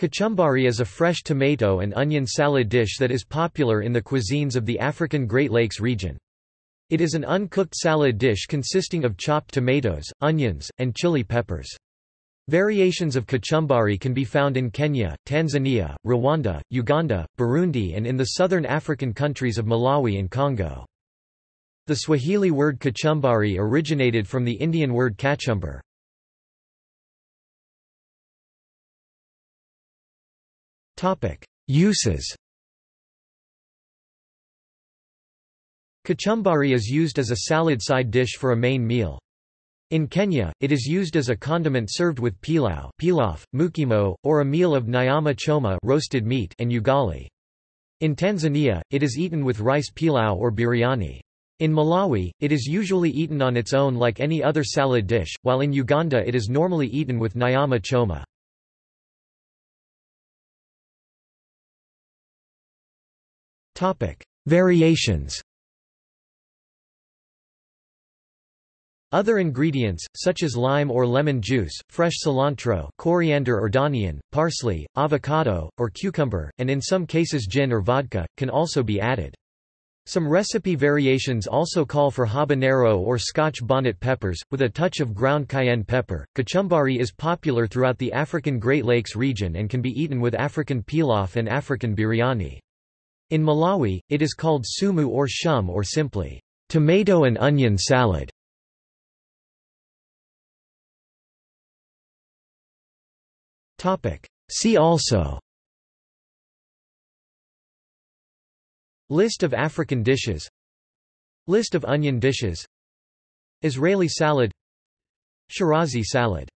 Kachumbari is a fresh tomato and onion salad dish that is popular in the cuisines of the African Great Lakes region. It is an uncooked salad dish consisting of chopped tomatoes, onions, and chili peppers. Variations of kachumbari can be found in Kenya, Tanzania, Rwanda, Uganda, Burundi and in the southern African countries of Malawi and Congo. The Swahili word kachumbari originated from the Indian word cachumber. Uses Kachumbari is used as a salad side dish for a main meal. In Kenya, it is used as a condiment served with pilau pilaf, mukimo, or a meal of nyama choma roasted meat and ugali. In Tanzania, it is eaten with rice pilau or biryani. In Malawi, it is usually eaten on its own like any other salad dish, while in Uganda it is normally eaten with nyama choma. Variations Other ingredients, such as lime or lemon juice, fresh cilantro coriander or dhania, parsley, avocado, or cucumber, and in some cases gin or vodka, can also be added. Some recipe variations also call for habanero or scotch bonnet peppers, with a touch of ground cayenne pepper. Kachumbari is popular throughout the African Great Lakes region and can be eaten with African pilaf and African biryani. In Malawi, it is called sumu or shum or simply, tomato and onion salad. See also. List of African dishes. List of onion dishes. Israeli salad. Shirazi salad